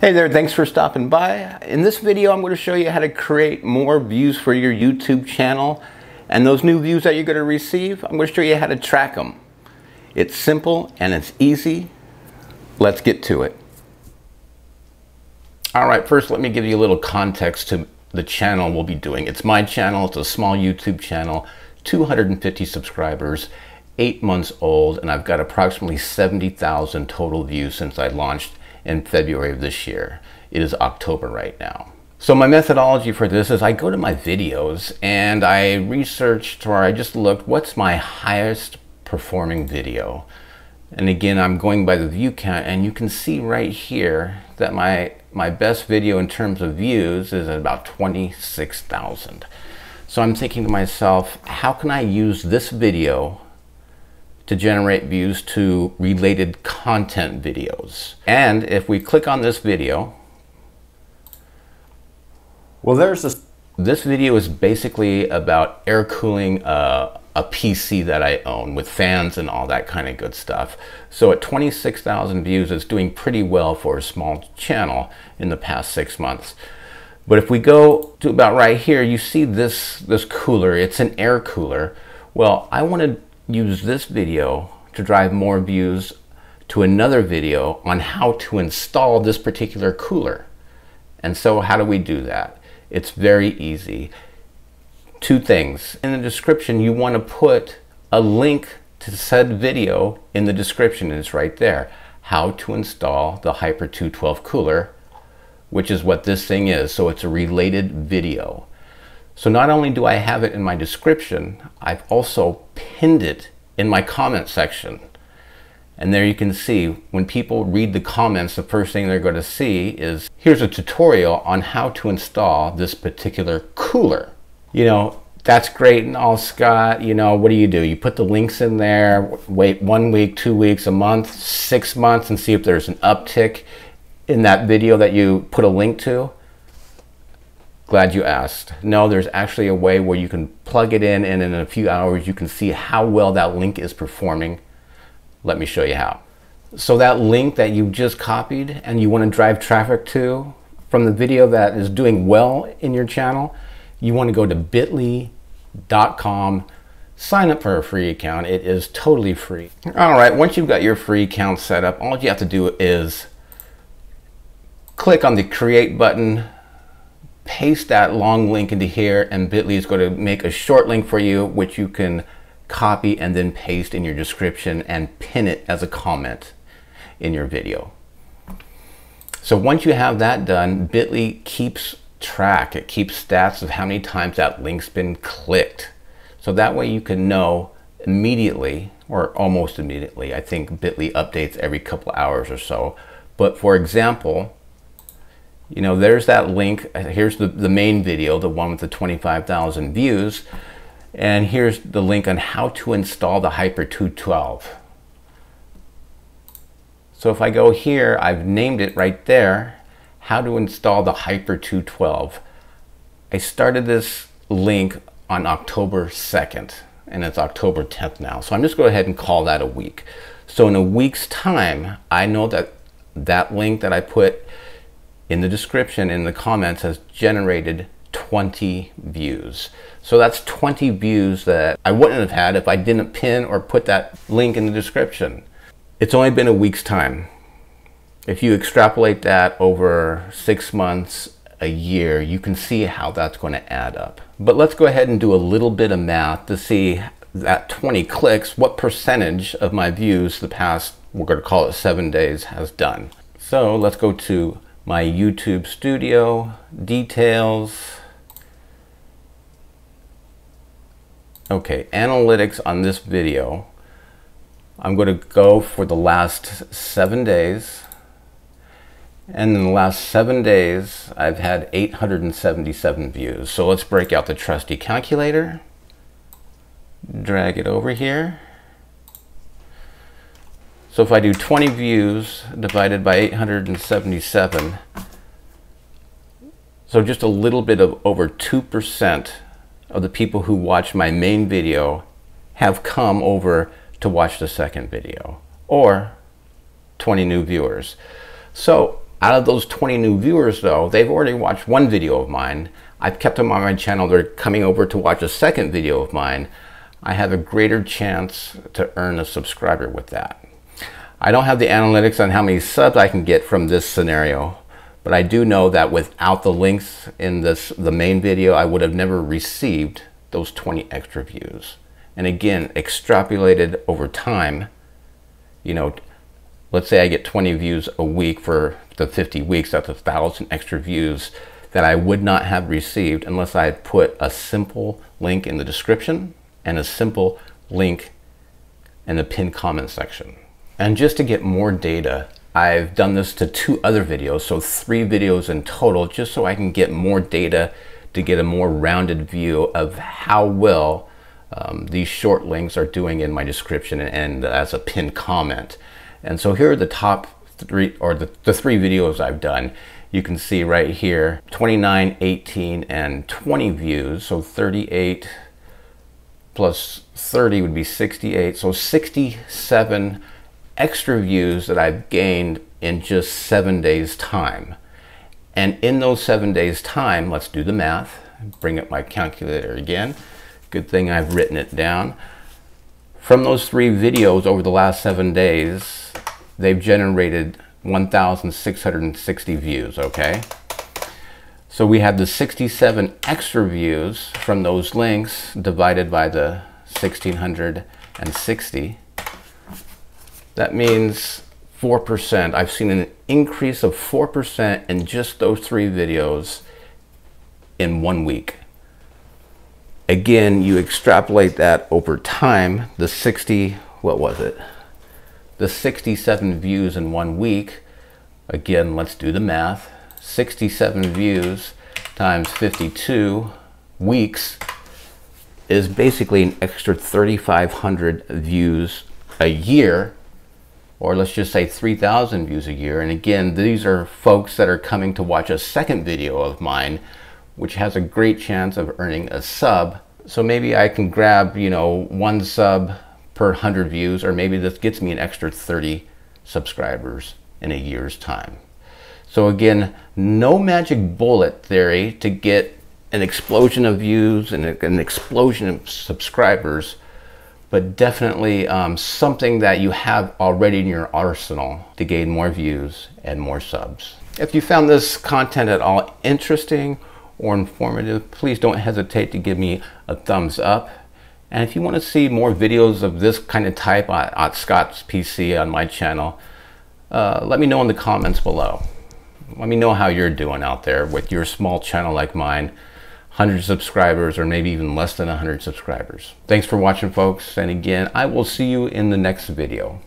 Hey there, thanks for stopping by. In this video, I'm going to show you how to create more views for your YouTube channel. And those new views that you're going to receive, I'm going to show you how to track them. It's simple and it's easy. Let's get to it. All right, first let me give you a little context to the channel we'll be doing. It's my channel, it's a small YouTube channel, 250 subscribers, eight months old, and I've got approximately 70,000 total views since I launched in February of this year. It is October right now. So my methodology for this is I go to my videos and I researched or I just looked what's my highest performing video. And again, I'm going by the view count and you can see right here that my, my best video in terms of views is about 26,000. So I'm thinking to myself, how can I use this video to generate views to related content videos? And if we click on this video, well, there's this. This video is basically about air cooling uh, a PC that I own with fans and all that kind of good stuff. So at 26,000 views, it's doing pretty well for a small channel in the past six months. But if we go to about right here, you see this, this cooler, it's an air cooler. Well, I want to use this video to drive more views to another video on how to install this particular cooler. And so how do we do that? It's very easy two things. In the description, you want to put a link to said video in the description. And it's right there. How to install the Hyper 212 cooler, which is what this thing is. So it's a related video. So not only do I have it in my description, I've also pinned it in my comment section. And there you can see when people read the comments, the first thing they're going to see is here's a tutorial on how to install this particular cooler you know, that's great and all, Scott. You know, what do you do? You put the links in there, wait one week, two weeks, a month, six months, and see if there's an uptick in that video that you put a link to. Glad you asked. No, there's actually a way where you can plug it in, and in a few hours, you can see how well that link is performing. Let me show you how. So, that link that you just copied and you want to drive traffic to from the video that is doing well in your channel you want to go to bit.ly.com, sign up for a free account. It is totally free. All right, once you've got your free account set up, all you have to do is click on the create button, paste that long link into here, and Bitly is going to make a short link for you, which you can copy and then paste in your description and pin it as a comment in your video. So once you have that done, Bitly keeps track. It keeps stats of how many times that link's been clicked. So that way you can know immediately or almost immediately. I think Bitly updates every couple hours or so. But for example, you know, there's that link. Here's the, the main video, the one with the 25,000 views. And here's the link on how to install the Hyper 212. So if I go here, I've named it right there how to install the Hyper 212. I started this link on October 2nd and it's October 10th now. So I'm just go ahead and call that a week. So in a week's time, I know that that link that I put in the description in the comments has generated 20 views. So that's 20 views that I wouldn't have had if I didn't pin or put that link in the description. It's only been a week's time. If you extrapolate that over six months, a year, you can see how that's going to add up. But let's go ahead and do a little bit of math to see that 20 clicks, what percentage of my views the past, we're going to call it seven days, has done. So let's go to my YouTube studio, details. Okay, analytics on this video. I'm going to go for the last seven days. And in the last seven days, I've had 877 views. So let's break out the trusty calculator, drag it over here. So if I do 20 views divided by 877, so just a little bit of over 2% of the people who watch my main video have come over to watch the second video, or 20 new viewers. So Out of those 20 new viewers though, they've already watched one video of mine. I've kept them on my channel. They're coming over to watch a second video of mine. I have a greater chance to earn a subscriber with that. I don't have the analytics on how many subs I can get from this scenario, but I do know that without the links in this the main video, I would have never received those 20 extra views. And again, extrapolated over time, you know, let's say I get 20 views a week for the 50 weeks, that's a thousand extra views that I would not have received unless I had put a simple link in the description and a simple link in the pinned comment section. And just to get more data, I've done this to two other videos, so three videos in total, just so I can get more data to get a more rounded view of how well um, these short links are doing in my description and, and as a pinned comment. And so here are the top three, or the, the three videos I've done. You can see right here, 29, 18, and 20 views. So 38 plus 30 would be 68. So 67 extra views that I've gained in just seven days time. And in those seven days time, let's do the math, bring up my calculator again. Good thing I've written it down. From those three videos over the last seven days, they've generated 1,660 views, okay? So we have the 67 extra views from those links divided by the 1,660. That means 4%. I've seen an increase of 4% in just those three videos in one week. Again, you extrapolate that over time, the 60, what was it? The 67 views in one week. Again, let's do the math. 67 views times 52 weeks is basically an extra 3,500 views a year, or let's just say 3,000 views a year. And again, these are folks that are coming to watch a second video of mine which has a great chance of earning a sub. So maybe I can grab, you know, one sub per 100 views, or maybe this gets me an extra 30 subscribers in a year's time. So again, no magic bullet theory to get an explosion of views and an explosion of subscribers, but definitely um, something that you have already in your arsenal to gain more views and more subs. If you found this content at all interesting or informative, please don't hesitate to give me a thumbs up. And if you want to see more videos of this kind of type at Scott's PC on my channel, uh, let me know in the comments below. Let me know how you're doing out there with your small channel like mine, 100 subscribers or maybe even less than 100 subscribers. Thanks for watching folks. And again, I will see you in the next video.